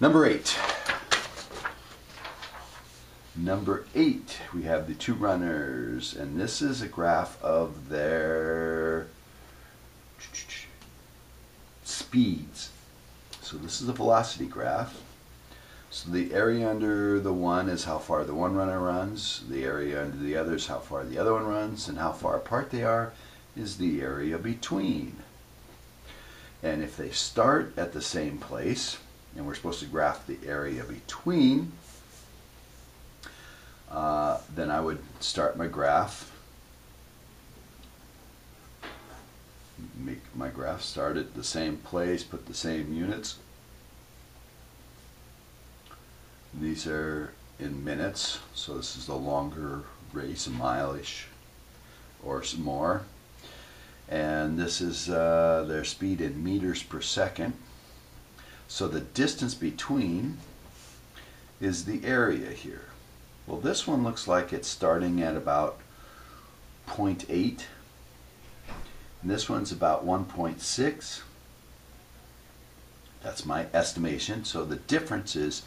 Number eight. Number eight, we have the two runners, and this is a graph of their speeds. So this is a velocity graph. So the area under the one is how far the one runner runs, the area under the other is how far the other one runs, and how far apart they are is the area between. And if they start at the same place, and we're supposed to graph the area between, uh, then I would start my graph make my graph start at the same place, put the same units. These are in minutes, so this is the longer race, a mile-ish or some more. And this is uh, their speed in meters per second. So the distance between is the area here. Well, this one looks like it's starting at about 0.8 and this one's about 1.6. That's my estimation. So the difference is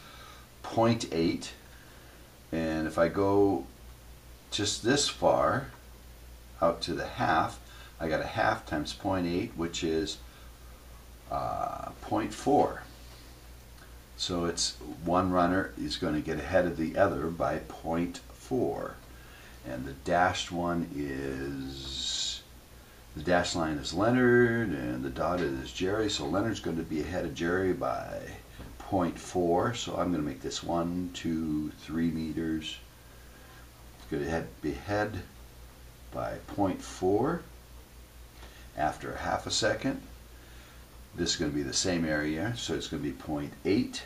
0.8. And if I go just this far out to the half, I got a half times 0.8, which is uh, 0.4. So it's one runner is going to get ahead of the other by 0.4. And the dashed one is the dashed line is Leonard and the dotted is Jerry. So Leonard's going to be ahead of Jerry by 0.4. So I'm going to make this one, two, three meters. It's going to be ahead by 0.4 after half a second. This is going to be the same area, so it's going to be 0.8.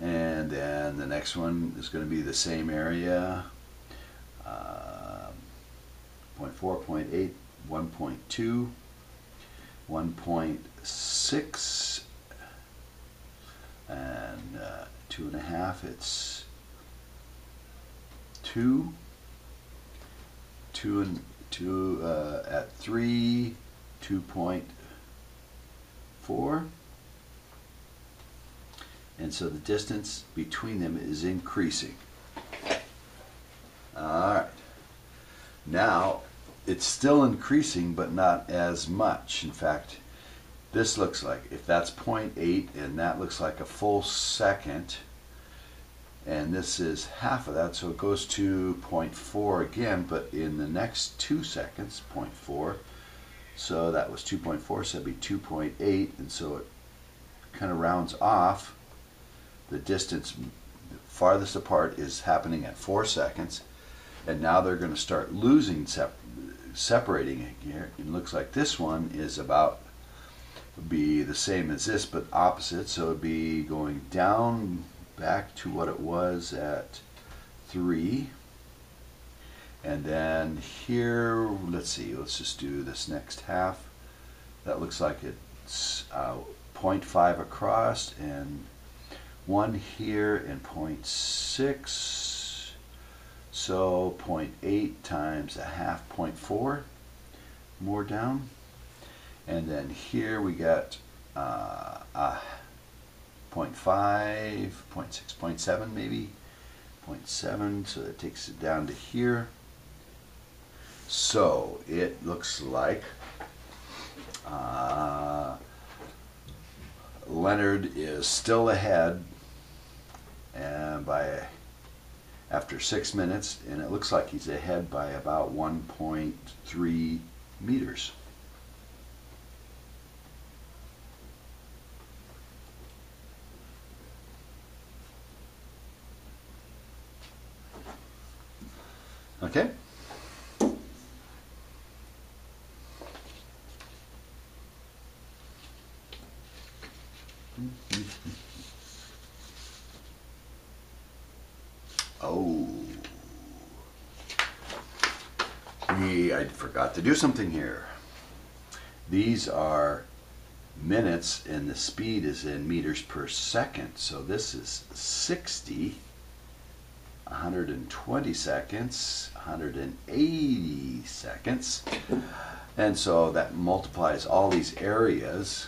And then the next one is going to be the same area. Uh, 0.4, 0.8, 1.2, 1.6, and uh, two and a half, it's two, two and two uh, at three, 2.4. And so the distance between them is increasing. All right. Now, it's still increasing, but not as much. In fact, this looks like, if that's 0.8 and that looks like a full second, and this is half of that, so it goes to 0.4 again, but in the next two seconds, 0.4, so that was 2.4, so it'd be 2.8, and so it kind of rounds off. The distance farthest apart is happening at 4 seconds, and now they're going to start losing sep separating it here. It looks like this one is about be the same as this but opposite so it'd be going down back to what it was at 3 and then here let's see let's just do this next half that looks like it's uh, 0.5 across and one here and 0.6 so 0.8 times a half 0.4 more down. And then here we got uh, uh, 0.5, 0.6, 0.7 maybe, 0.7, so that takes it down to here. So it looks like uh, Leonard is still ahead and by after six minutes, and it looks like he's ahead by about 1.3 meters. Okay. Oh. We, I forgot to do something here. These are minutes and the speed is in meters per second. So this is 60, 120 seconds, 180 seconds. And so that multiplies all these areas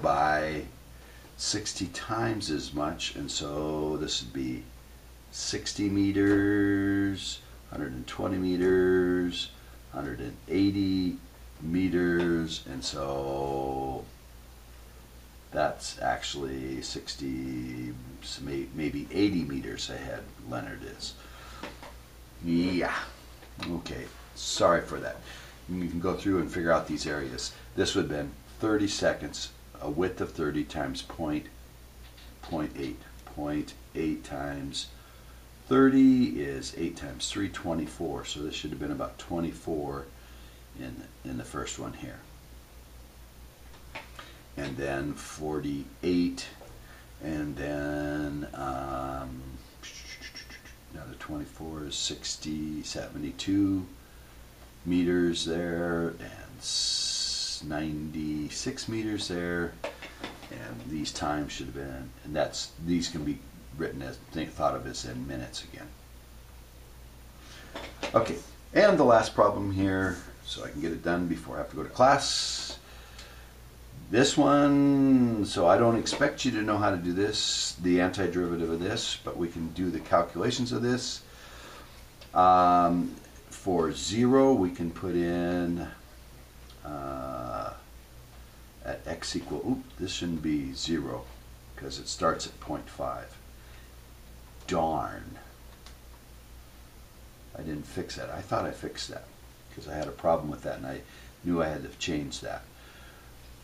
by 60 times as much, and so this would be 60 meters, 120 meters, 180 meters, and so that's actually 60, maybe 80 meters ahead Leonard is. Yeah, okay, sorry for that. You can go through and figure out these areas. This would have been 30 seconds, a width of 30 times point, point 0.8. 0.8 times 30 is 8 times 3, 24. So this should have been about 24 in, in the first one here. And then 48, and then um, another 24 is 60, 72 meters there, and 96 meters there. And these times should have been, and that's, these can be written as, think, thought of as in minutes again. Okay, and the last problem here, so I can get it done before I have to go to class. This one, so I don't expect you to know how to do this, the antiderivative of this, but we can do the calculations of this. Um, for zero, we can put in uh, at x equal, oop, this shouldn't be zero because it starts at 0.5 darn. I didn't fix that. I thought I fixed that because I had a problem with that and I knew I had to change that.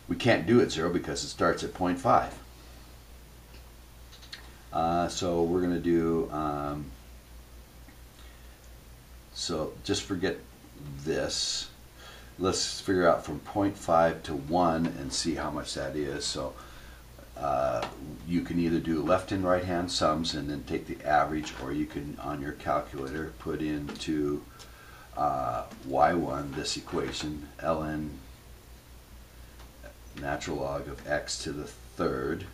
We can't do it zero because it starts at 0.5. Uh, so we're going to do, um, so just forget this. Let's figure out from 0.5 to 1 and see how much that is. So you can either do left and right hand sums and then take the average or you can on your calculator put into uh, y1 this equation ln natural log of x to the third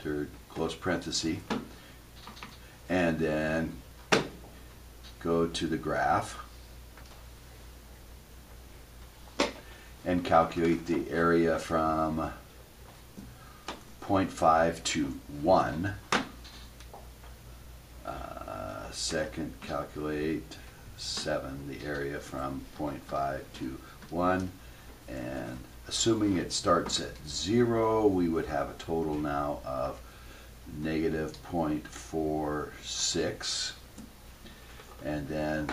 third close parenthesis and then go to the graph and calculate the area from 0.5 to 1. Uh, second, calculate 7, the area from 0.5 to 1. And assuming it starts at 0, we would have a total now of negative 0.46. And then,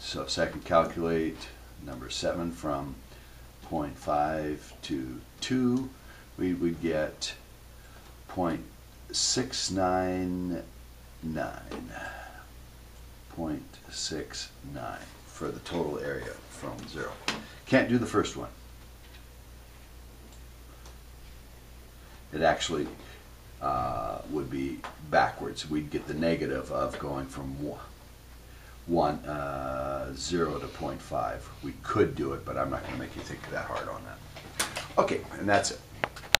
so second, calculate number 7 from 0.5 to 2, we would get 0.699. 0.69 for the total area from 0. Can't do the first one. It actually uh, would be backwards. We'd get the negative of going from 1 one uh, zero to 0.5. We could do it, but I'm not going to make you think that hard on that. Okay, and that's it.